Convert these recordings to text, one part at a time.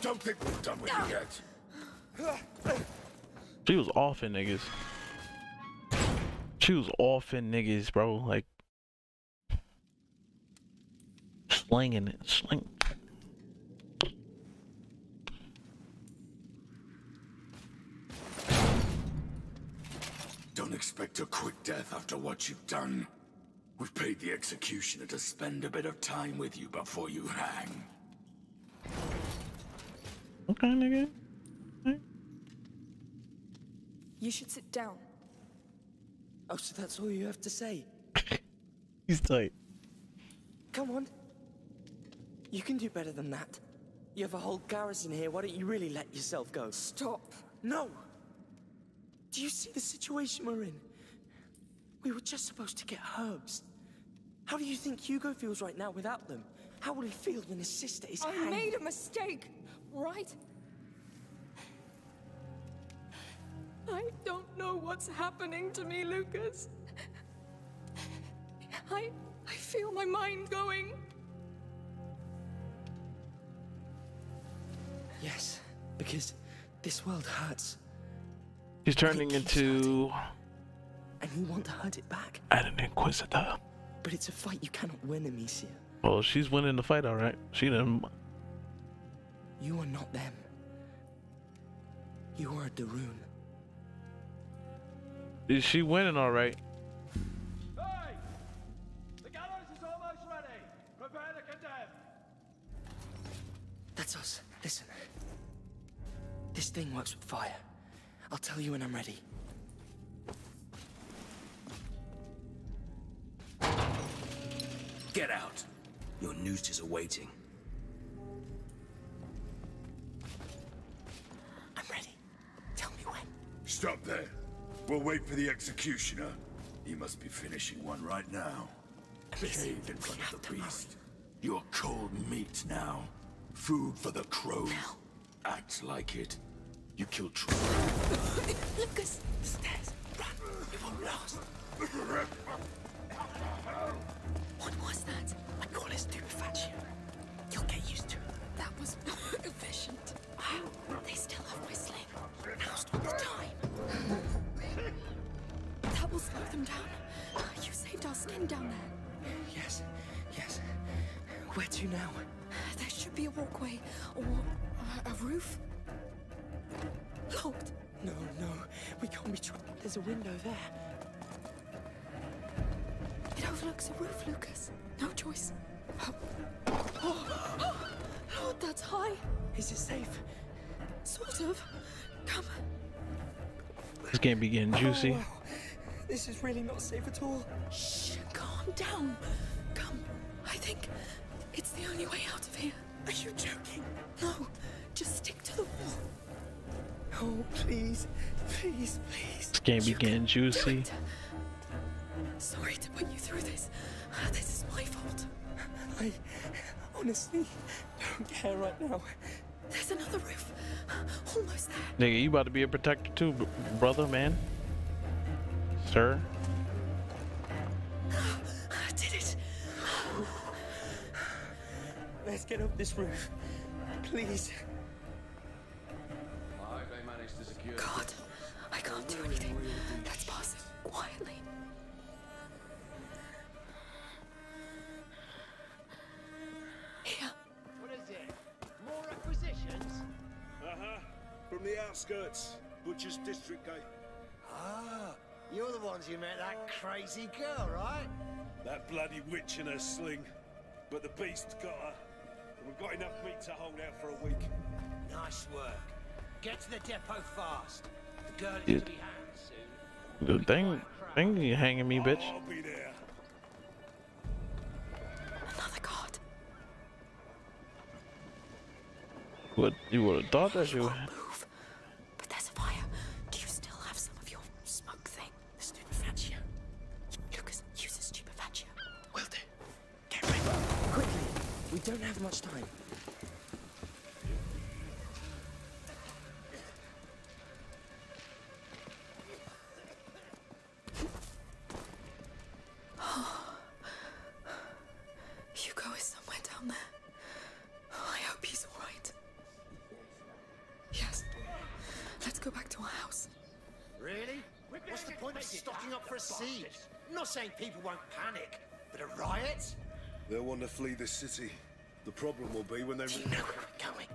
Don't think we're done with you yet. She was off in niggas. She was off in niggas, bro. Like slinging it, sling. Don't expect a quick death after what you've done. We've paid the executioner to spend a bit of time with you before you hang. Okay, nigga. You should sit down. Oh, so that's all you have to say? He's tight. Come on. You can do better than that. You have a whole garrison here, why don't you really let yourself go? Stop. No! Do you see the situation we're in? We were just supposed to get herbs. How do you think Hugo feels right now without them? How will he feel when his sister is I hanged? made a mistake, right? I don't know what's happening to me, Lucas. I I feel my mind going. Yes, because this world hurts, He's turning into and you want to hurt it back. an inquisitor. But it's a fight you cannot win, Amicia. Well, she's winning the fight, all right. She done. You are not them. You are a de Rune. Is she winning, all right? Hey! The gallows is almost ready. Prepare to condemn. That's us. Listen. This thing works with fire. I'll tell you when I'm ready. Get out. Your noose is awaiting. Wait for the executioner. He must be finishing one right now. Behave in front of the beast. You're cold meat now. Food for the crows. Act like it. You killed Troy. Lucas, Stairs. Run. It won't last. what was that? I call it stupefaction. You'll get used to it. That was efficient. They still have my sling. Now's will slow them down. You saved our skin down there. Yes. Yes. Where to now? There should be a walkway or a, a roof. Locked. No, no. We can't be. Tr- There's a window there. It overlooks a roof, Lucas. No choice. Oh, oh, Lord, that's high. Is it safe? Sort of. Come. This game be getting juicy. Oh, wow. This is really not safe at all. Shh. Calm down. Come. I think it's the only way out of here. Are you joking? No. Just stick to the wall. Oh, please. Please, please. This game be getting juicy. Sorry to put you through this. This is my fault. I honestly don't care right now. There's another roof. Almost there. Nigga, you about to be a protector too, brother, man. Sir. I did it. Let's get up this roof. Please. I hope they managed to secure. God, I can't do anything. Let's pass it quietly. Here. What is it? More acquisitions? Uh-huh. From the outskirts. Butcher's District Gate. You're the ones who met that crazy girl, right? That bloody witch in her sling. But the beast got her. And we've got enough meat to hold out for a week. Nice work. Get to the depot fast. The girl Yeah. is to be hanged soon. The thing, thing you hanging me, bitch. I'll be there. Another guard. What you would have thought that you. Can't move. don't have much time. Hugo is somewhere down there. I hope he's all right. Yes. Let's go back to our house. Really? What's the point of stocking up for a siege? Not saying people won't panic, but a riot? They'll want to flee this city. The problem will be when they... Do you know where we're going?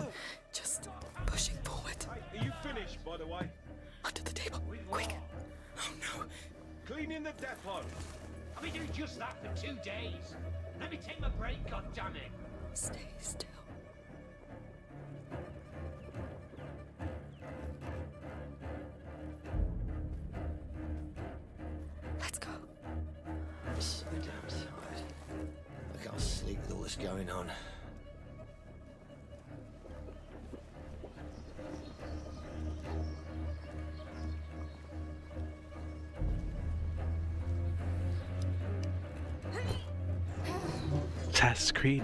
No, just pushing forward. Are you finished, by the way? Under the table. Quick. Oh no. Cleaning the depot. I've been doing just that for two days. Let me take my break, goddammit. Stay going on. Assassin's Creed.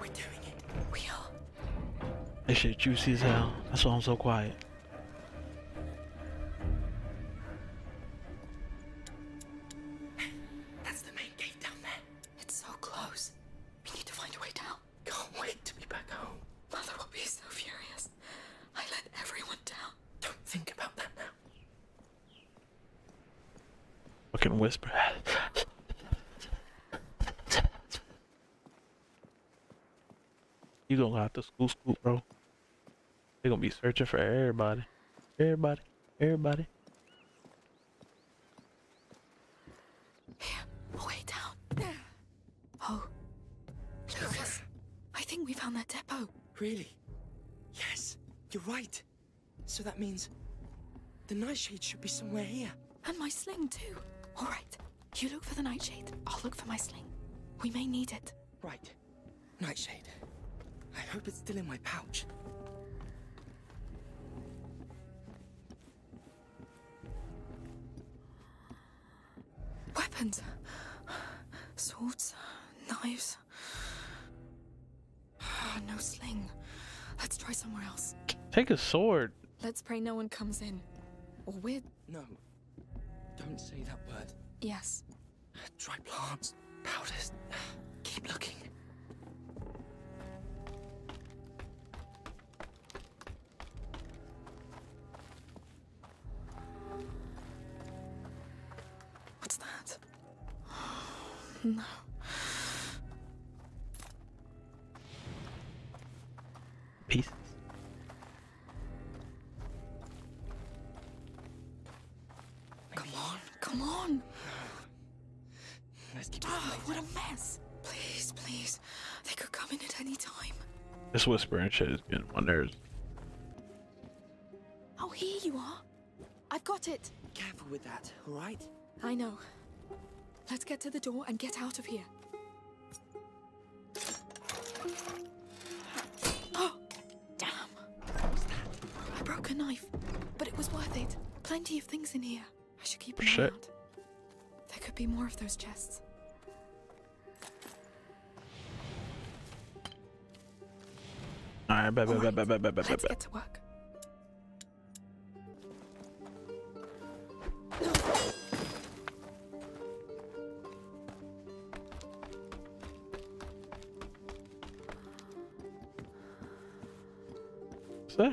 We're doing it. We are. This shit juicy as hell. That's why I'm so quiet. You gonna have to school scoop, bro. They gonna be searching for everybody. Everybody. Everybody. Here, way down. Oh, Lucas, I think we found that depot. Really? Yes, you're right. So that means the nightshade should be somewhere here. And my sling, too. All right, you look for the nightshade. I'll look for my sling. We may need it. Right. Nightshade. I hope it's still in my pouch. Weapons. Swords, knives. Ah, no sling. Let's try somewhere else. Take a sword. Let's pray no one comes in. Or we're. No. Don't say that word. Yes. Dry plants, powders. Keep looking. No. Pieces. Come on, come on. Let's keep it Oh, ah, what a mess. Please, please. They could come in at any time. This whispering shit is getting on my nerves. Oh, here you are. I've got it. Careful with that, all right? I know. Get to the door and get out of here. Oh, damn. I broke a knife, but it was worth it. Plenty of things in here. I should keep an eye Shit. out. There could be more of those chests. Alright, bet, bet, All bet, bet, right, bet, bet, bet, Let's bet. get to work.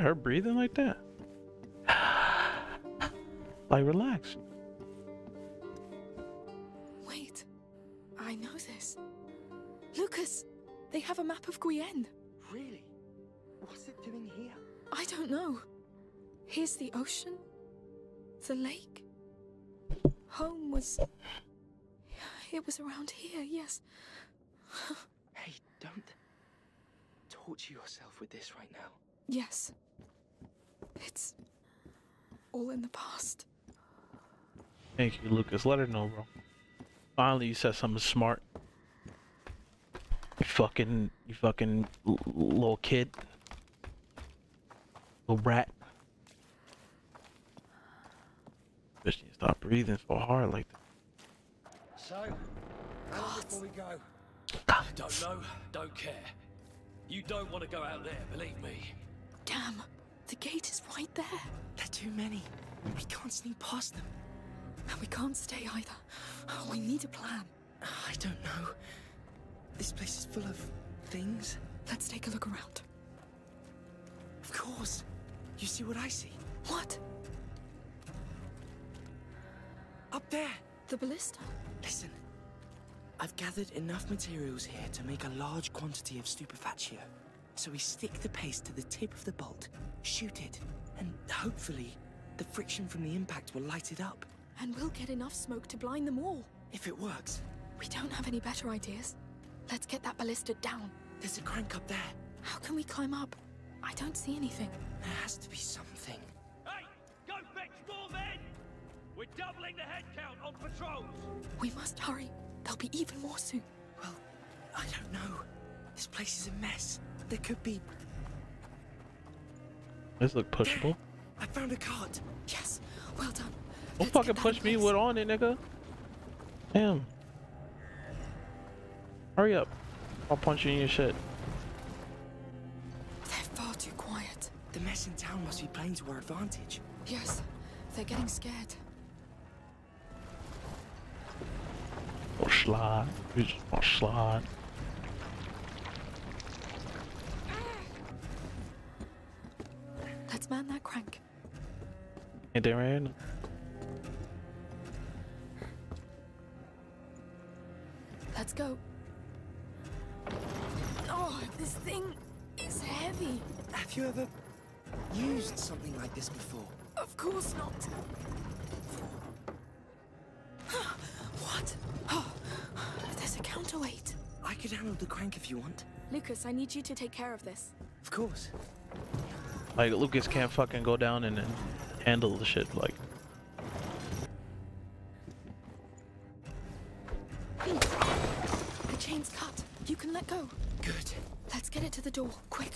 Her breathing like that? like, relax. Wait, I know this. Lucas, they have a map of Guyenne. Really? What's it doing here? I don't know. Here's the ocean, the lake. Home was. It was around here, yes. Hey, don't torture yourself with this right now. Yes. It's all in the past. Thank you, Lucas. Let her know, bro. Finally, you said something smart. You fucking, you fucking l- little kid. Little brat. Bitch, you stop breathing so hard like that. So, how before we go? Don't know, don't care. You don't want to go out there, believe me. Damn, the gate is right there. They're too many. We can't sneak past them. And we can't stay either. We need a plan. I don't know. This place is full of things. Let's take a look around. Of course. You see what I see? What? Up there! The ballista. Listen. I've gathered enough materials here to make a large quantity of stupefactio. So we stick the paste to the tip of the bolt, shoot it, and hopefully the friction from the impact will light it up. And we'll get enough smoke to blind them all. If it works, We don't have any better ideas. Let's get that ballista down. there's a crank up there. How can we climb up? I don't see anything. There has to be something. Hey, go fetch more men! We're doubling the head count on patrols! We must hurry. There'll be even more soon. Well, I don't know. This place is a mess. There could be. This look pushable. I found a cart. Yes, well done. Don't Let's fucking push me place. with on it, nigga. Damn. Hurry up. I'll punch you in your shit. They're far too quiet. The mess in town must be playing to our advantage. Yes, they're getting scared. Or slide. We just slide. Ain't that right? Let's go. Oh, this thing is heavy. Have you ever used something like this before? Of course not. what? Oh, there's a counterweight. I could handle the crank if you want. Lucas, I need you to take care of this. Of course. Like Lucas can't fucking go down and, and handle the shit. Like The chain's cut. You can let go. Good. Let's get it to the door, quick.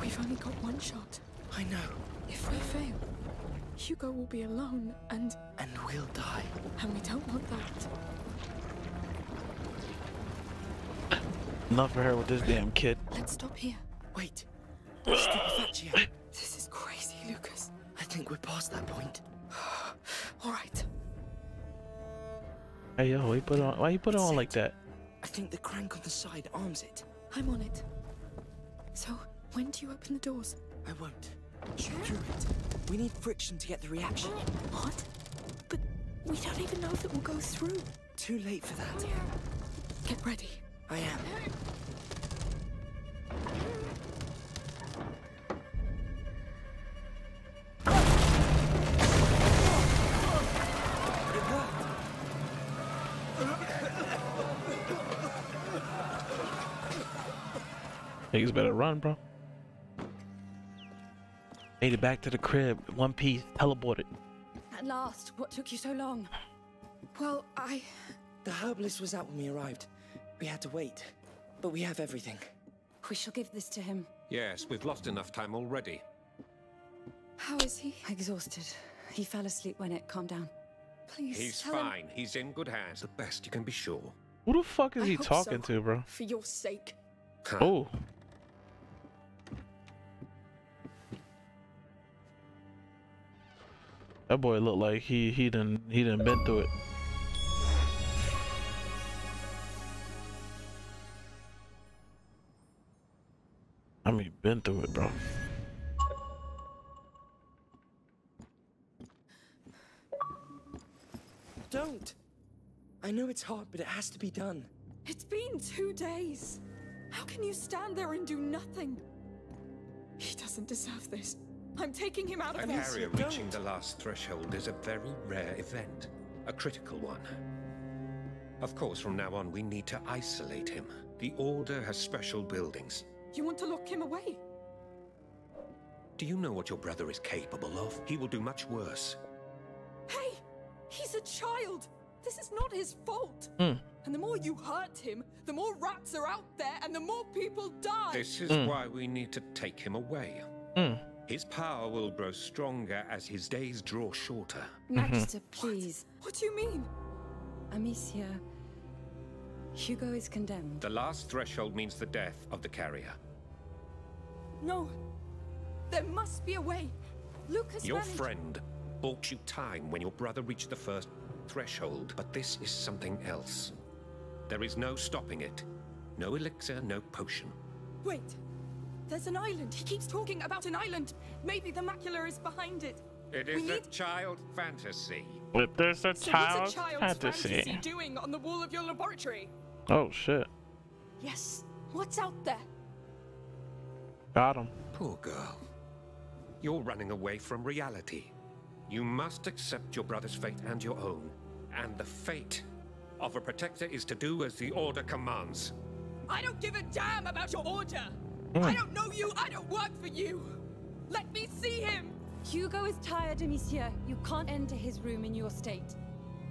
We've only got one shot. I know. If we fail, Hugo will be alone, and And we'll die. and we don't want that. Enough for her with this damn kid. Let's stop here. Wait. Stupefactio. This is crazy, Lucas. I think we're past that point. All right. Hey yo, why you put it on? Why you put it It's on like that? I think the crank on the side arms it. I'm on it. So, when do you open the doors? I won't. Shoot through it. We need friction to get the reaction. What? But we don't even know if it will go through. Too late for that. Get ready. I am. It worked. Niggas better run, bro. Made it back to the crib. One piece. Teleported. At last, what took you so long? Well, I. The herbalist was out when we arrived. We had to wait. But we have everything. We shall give this to him. Yes, we've lost enough time already. How is he? Exhausted. He fell asleep when it calmed down. Please. He's tell him- fine. He's in good hands. The best you can be sure. Who the fuck is I he talking so. to, bro? For your sake. Huh. Oh. That boy looked like he he done he done been through it. I mean, been through it, bro. Don't! I know it's hard, but it has to be done. It's been two days. How can you stand there and do nothing? He doesn't deserve this. I'm taking him out A of this. carrier don't. reaching the last threshold is a very rare event, a critical one. Of course, from now on, we need to isolate him. The Order has special buildings. You want to lock him away? Do you know what your brother is capable of? He will do much worse. Hey! He's a child! This is not his fault! Hmm. And the more you hurt him, the more rats are out there and the more people die! This is Mm. why we need to take him away. Mm. His power will grow stronger as his days draw shorter. Magister, please. What do you mean? Amicia. Hugo is condemned. The last threshold means the death of the carrier. No. There must be a way. Lucas Your managed- friend bought you time when your brother reached the first threshold, but this is something else. There is no stopping it. No elixir, no potion. Wait. There's an island. He keeps talking about an island. Maybe the macula is behind it. It is we a need- child fantasy. But there's a So child what's a child's fantasy. fantasy doing on the wall of your laboratory? Oh shit. Yes. What's out there? Got him. Poor girl. You're running away from reality. You must accept your brother's fate and your own. And the fate of a protector is to do as the order commands. I don't give a damn about your order. Hmm. I don't know you. I don't work for you. Let me see him. Hugo is tired, Amicia. You can't enter his room in your state.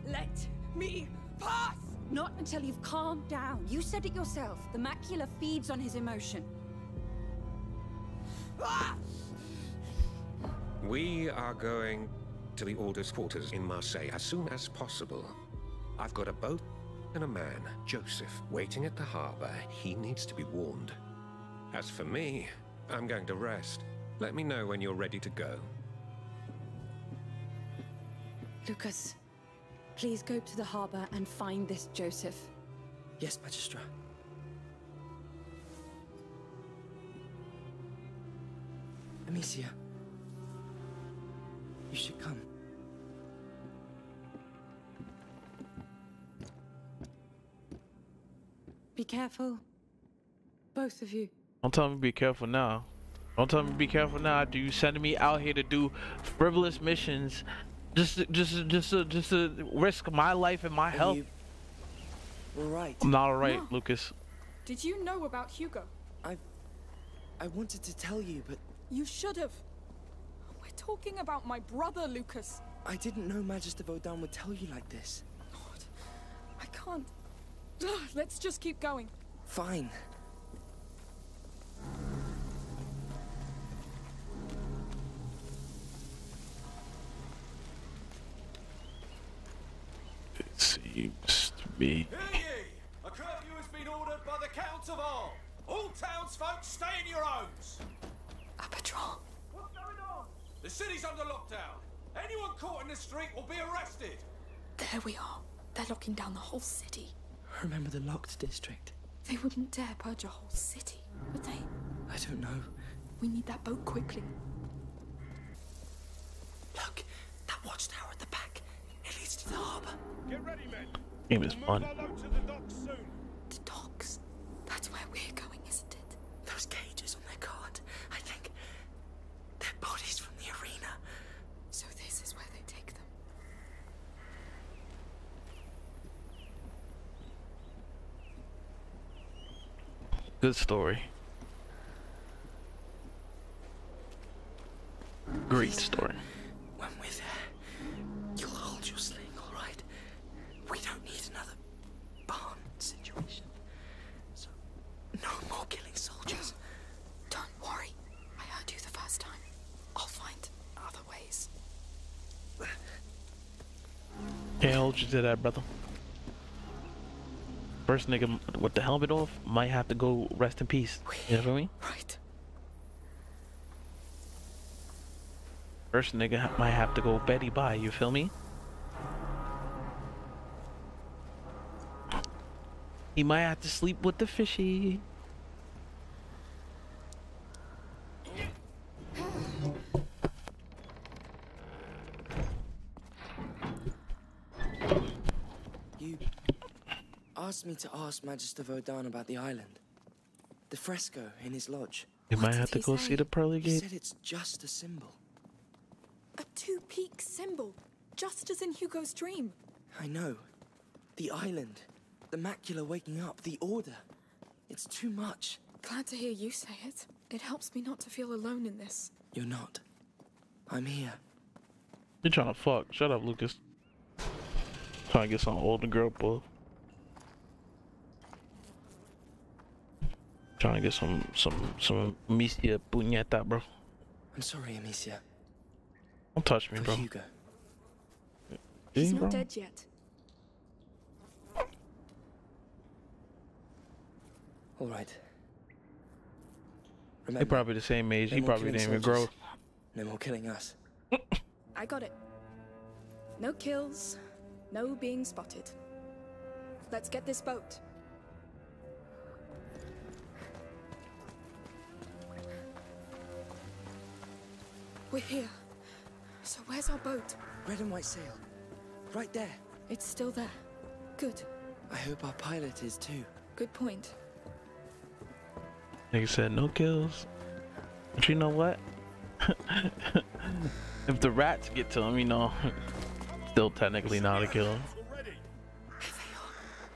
Let me pass. Not until you've calmed down. You said it yourself. The macula feeds on his emotion. We are going to the Order's quarters in Marseille as soon as possible. I've got a boat and a man, Joseph, waiting at the harbor. He needs to be warned. As for me, I'm going to rest. Let me know when you're ready to go. Lucas, please go to the harbor and find this Joseph. Yes, Magistra. Amicia. You should come. Be careful. Both of you. Don't tell me be careful now. Don't tell me be careful now after you sending me out here to do frivolous missions just to, just to, just to, just to risk my life and my Are health. you all right? I'm not alright, No. Lucas. Did you know about Hugo? I... I wanted to tell you, but You should have. We're talking about my brother, Lucas. I didn't know Magister Vaudin would tell you like this. God, I can't. Ugh, Let's just keep going. Fine. It seems to be. Hear ye! A curfew has been ordered by the Count of all. All townsfolk stay in your homes. A patrol. What's going on? The city's under lockdown. Anyone caught in the street will be arrested. There we are. They're locking down the whole city. Remember the locked district? They wouldn't dare purge a whole city, would they? I don't know. We need that boat quickly. Look, that watchtower at the back. It leads to the harbor. Get ready, men. Game is We'll fun. move to the docks soon. The docks. That's where we're going, isn't it? Those cages on their guard. Bodies from the arena. So this is where they take them. Good story. Great story. When we're there, you'll hold your sling, all right? We don't need another barn situation. So, no more killing soldiers. Don't worry. I heard you the first time. I'll find other ways. Can't hold you to that, brother. First nigga with the helmet off might have to go rest in peace. You know what I mean? Right. First nigga might have to go Betty bye, you feel me? He might have to sleep with the fishy. You asked me to ask Magister Vaudin about the island. The fresco in his lodge. You What might have to go say? see the pearly gate? He gate. said it's just a symbol. A two-peak symbol, just as in Hugo's dream. I know. The island. The macula waking up. The order. It's too much. Glad to hear you say it. It helps me not to feel alone in this. You're not. I'm here. You're trying to fuck? Shut up, Lucas. Trying to get some older girl, bull. Trying to get some some some Misia puñeta, bro. I'm sorry, Amicia. Don't touch me, For bro. Hugo. He's bro. not dead yet. All right. They're probably the same age. no He probably didn't even grow. soldiers. No more killing us. I got it. No kills, no being spotted. Let's get this boat. We're here. So where's our boat? Red and white sail. Right there. It's still there. Good. I hope our pilot is too. Good point. Nigga said no kills. But you know what? if the rats get to him, you know, still technically not a kill.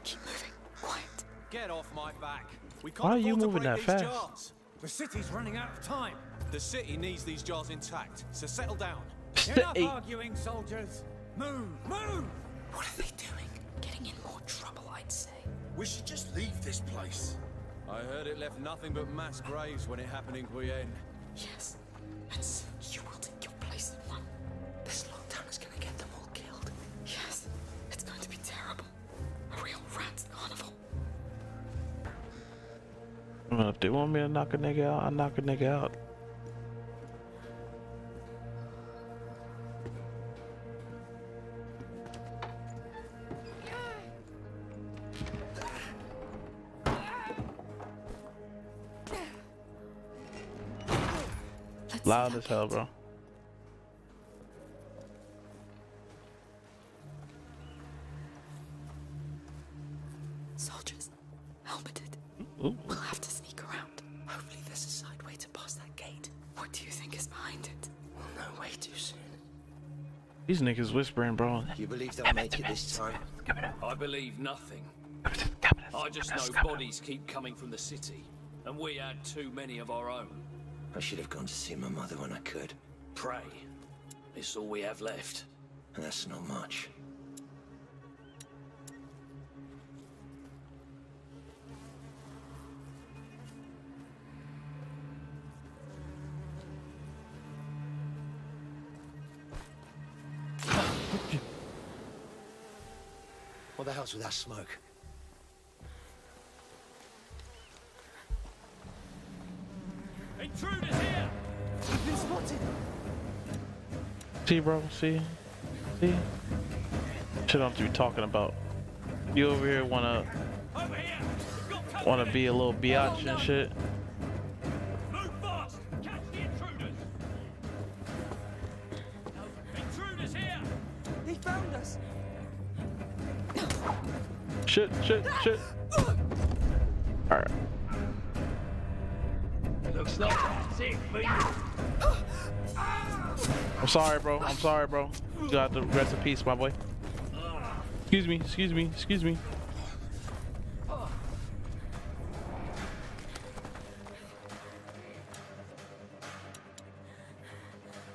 Keep moving. Quiet. Get off my back. Why are you moving that fast? jars. The city's running out of time. The city needs these jars intact, so settle down. Enough arguing, soldiers. Move, move! What are they doing? Getting in more trouble, I'd say. We should just leave this place. I heard it left nothing but mass graves when it happened in Guyenne. Yes. And soon you will take your place in one. This lockdown is gonna get them all killed. Yes. It's going to be terrible. A real rat's carnival. Well, if they want me to knock a nigga out, I knock a nigga out. Let's Loud as hell, bro. Soldiers. Helmeted. Ooh. We'll have to sneak around. Hopefully there's a side way to pass that gate. What do you think is behind it? We'll know way too soon. These niggas whispering, bro. You believe they'll make it this time? I believe nothing. I just know bodies keep coming from the city, and we had too many of our own. I should have gone to see my mother when I could. Pray. It's all we have left. And that's not much. What the hell's with that smoke? Intruders here! We've been spotted! See, bro. See, see. Shit, I'm to be talking about. You over here wanna Over here! We've got company! wanna be a little biatch and shit. Move fast! Catch the intruders! Intruders here! They found us! Shit, shit, shit. I'm sorry, bro. I'm sorry, bro. You got the rest in peace, my boy. Excuse me, excuse me, excuse me.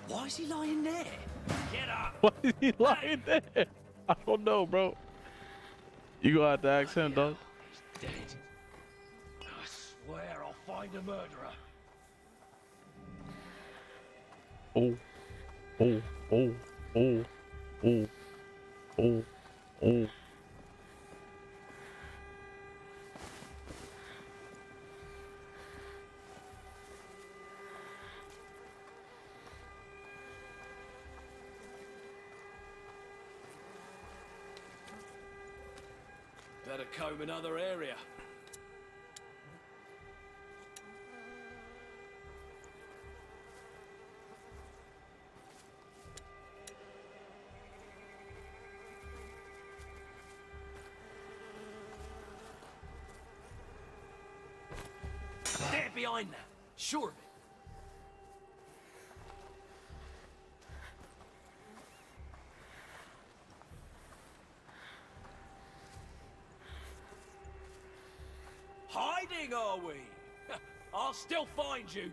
Why is he lying there? Get up! Why is he lying there? I don't know, bro. You gonna have to ask him, dog. Dead. I swear I'll find a murderer. Oh, oh, oh, oh, oh, oh, oh. Better comb another area. Behind that. Sure of it. Hiding, are we? I'll still find you.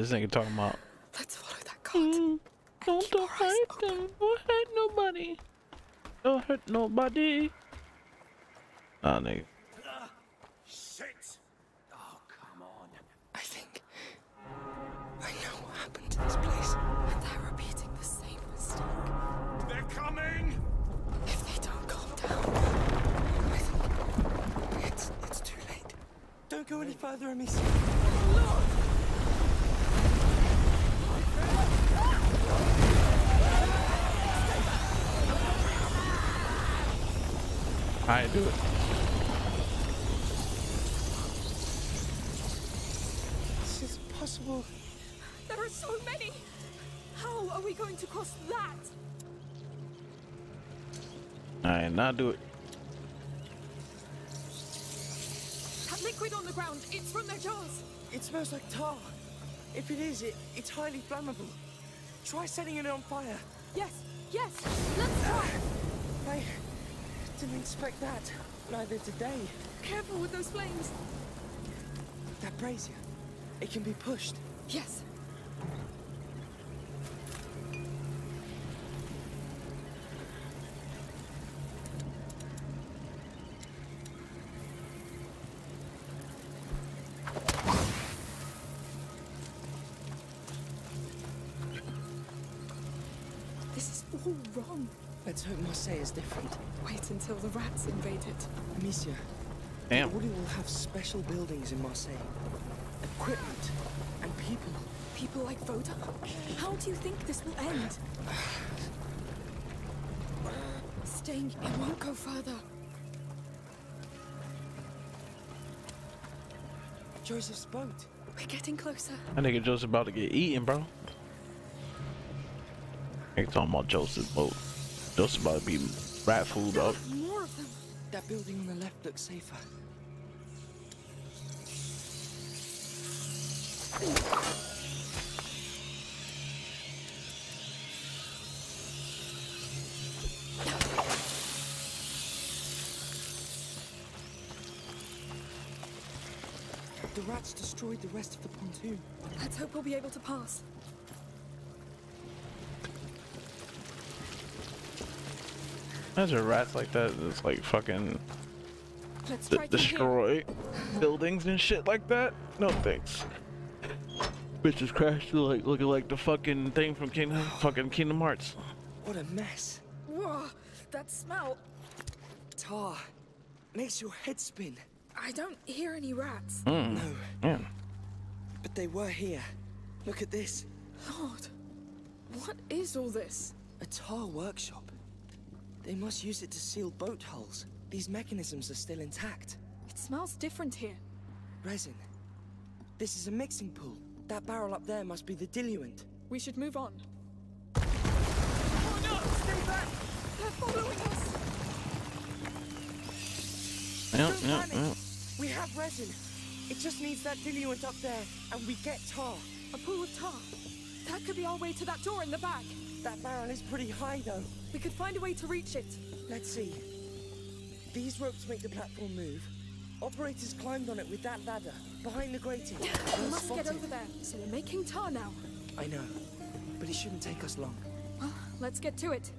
This nigga talking about. Let's follow that cart. and keep our eyes hurt them. Don't hurt nobody. Don't hurt nobody. Nah, nigga. Shit! Oh, come on. I think I know what happened to this place. They're repeating the same mistake. They're coming! If they don't calm down, I think it's it's too late. Don't go any further, Amicia. I do it. This is possible. there are so many. How are we going to cross that? Alright, now do it. That liquid on the ground, it's from their jars. It smells like tar. If it is, it, it's highly flammable. Try setting it on fire. Yes, yes, let's try. I didn't expect that. Neither did they. Careful with those flames. That brazier, it can be pushed. Yes. Let's hope Marseille is different. Wait until the rats invade it. Amicia, Damn. the Order will have special buildings in Marseille. Equipment and people. People like Vaudin? How do you think this will end? Staying, it won't go further. Joseph's boat. We're getting closer. That nigga Joseph about to get eaten, bro. Nigga talking about Joseph's boat. Joseph about to be rat dog. More of them. That building on the left looks safer. The rats destroyed the rest of the pontoon. Let's hope we'll be able to pass. Imagine rats like that. It's like fucking Let's try destroy buildings and shit like that. No thanks. Bitches crashed like looking like the fucking thing from Kingdom, fucking Kingdom Hearts. What a mess. Whoa, that smell. Tar. Makes your head spin. I don't hear any rats. Mm. No, Yeah. but they were here. Look at this. Lord, what is all this? A tar workshop. They must use it to seal boat hulls. These mechanisms are still intact. It smells different here. Resin. This is a mixing pool. That barrel up there must be the diluent. We should move on. Oh no! Stay back! They're following us! Yep, Don't yep, panic. yep. We have resin. It just needs that diluent up there, and we get tar. A pool of tar. That could be our way to that door in the back. That barrel is pretty high, though. We could find a way to reach it. Let's see. These ropes make the platform move. Operators climbed on it with that ladder, behind the grating. We must spot get over there. So we're making tar now. I know, but it shouldn't take us long. Well, let's get to it.